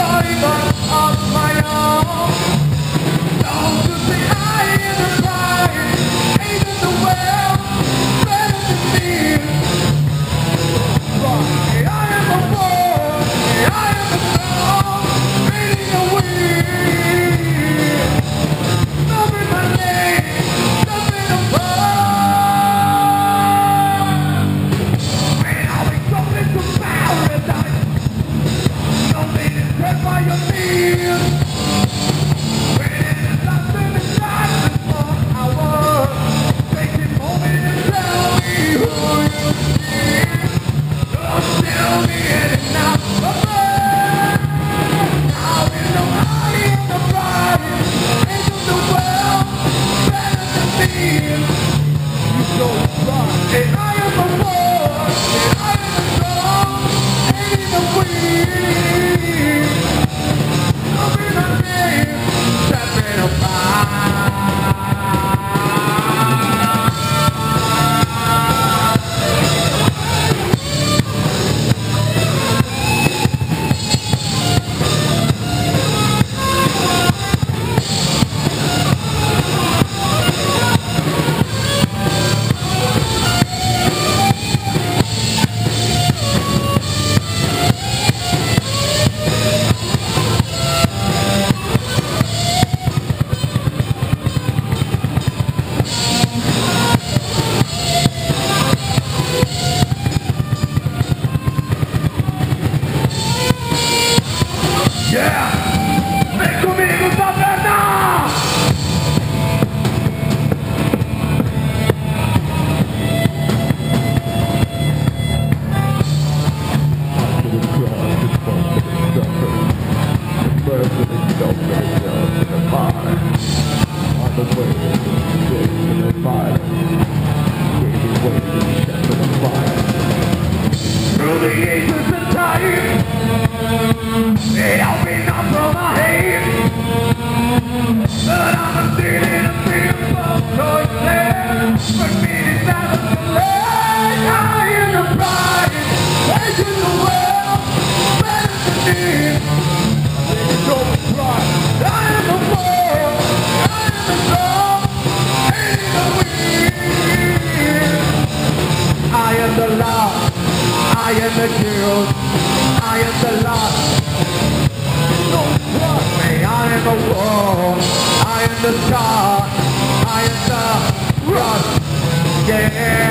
storybook of my own. Don't you see? am the wall, I am the star, I am the rock, yeah.